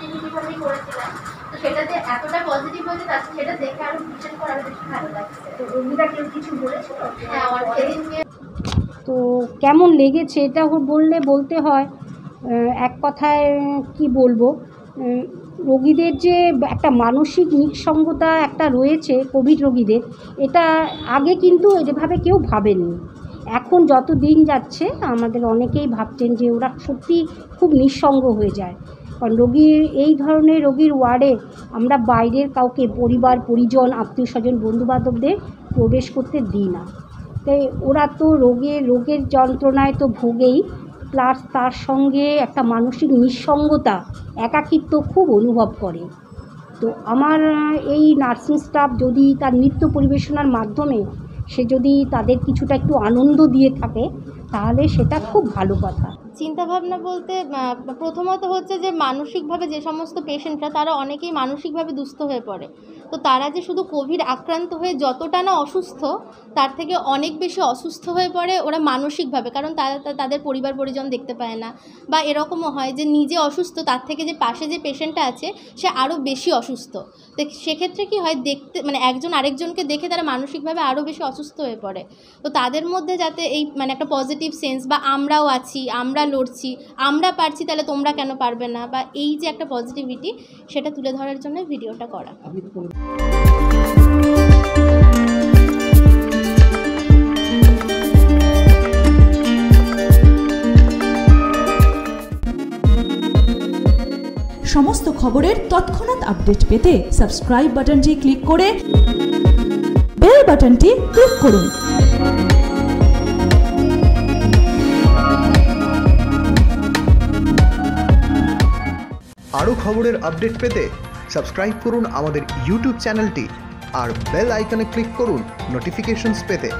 তিনি নেগেটিভভাবেই করেছিলেন তো সেটাতে এতটা পজিটিভ হয়েছে তার সেটা দেখে আরও ভীষণ করে আরও বেশি ভালো লাগছে। তো কেউ কিছু বলেছিল? হ্যাঁ আমার সেদিন তো কেমন লেগেছে এটা বললে বলতে হয়। এক কথায় কি বলব? রোগীদের যে একটা মানসিক নিঃসঙ্গতা একটা রয়েছে কোভিড রোগীদের এটা আগে কিন্তু এভাবে কেউ ভাবেনি। এখন যত দিন যাচ্ছে আমাদের অনেকেই ভাবছেন যে ওরা সত্যি খুব নিঃসঙ্গ হয়ে যায়। রোগীর, এই ধরনের রোগীর ওয়ার্ডে আমরা বাইরের কাউকে, পরিবার, পরিজন, আত্মীয় স্বজন, বন্ধুবান্ধবদের প্রবেশ করতে দিই না। তাই ওরা তো রোগের রোগের যন্ত্রণায় তো ভোগেই প্লাস তার সঙ্গে একটা মানসিক নিঃসঙ্গতা, একাকিত্ব খুব অনুভব করে। তো আমার এই নার্সিং স্টাফ যদি তার নৃত্য পরিবেশনার মাধ্যমে সে যদি তাদের কিছুটা একটু আনন্দ দিয়ে থাকে, তাহলে সেটা খুব ভালো কথা। চিন্তাভাবনা বলতে প্রথমত হচ্ছে যে মানসিকভাবে যে সমস্ত পেশেন্টরা তারা অনেকেই মানসিকভাবে দুস্থ হয়ে পড়ে। তো তারা যে শুধু কোভিড আক্রান্ত হয়ে যতটা না অসুস্থ, তার থেকে অনেক বেশি অসুস্থ হয়ে পড়ে ওরা মানসিকভাবে, কারণ তারা তাদের পরিবার পরিজন দেখতে পায় না। বা এরকমও হয় যে নিজে অসুস্থ, তার থেকে যে পাশে যে পেশেন্টটা আছে, সে আরও বেশি অসুস্থ। তো সেক্ষেত্রে কি হয়, দেখতে মানে একজন আরেকজনকে দেখে তারা মানসিকভাবে আরও বেশি অসুস্থ হয়ে পড়ে। তো তাদের মধ্যে যাতে এই মানে একটা পজিটিভ সেন্স বা আমরাও আছি, আমরা লড়ছি, আমরা পারছি, তাহলে তোমরা কেন পারবে না? বা এই যে একটা পজিটিভিটি সেটা তুলে ধরার জন্য ভিডিওটা করা। সমস্ত খবরের তৎক্ষণাৎ আপডেট পেতে সাবস্ক্রাইব বাটনটি ক্লিক করে বেল বাটনটি ক্লিক করুন। আরও খবরের আপডেট পেতে সাবস্ক্রাইব করুন আমাদের ইউটিউব চ্যানেলটি আর বেল আইকনে ক্লিক করুন নোটিফিকেশনস পেতে।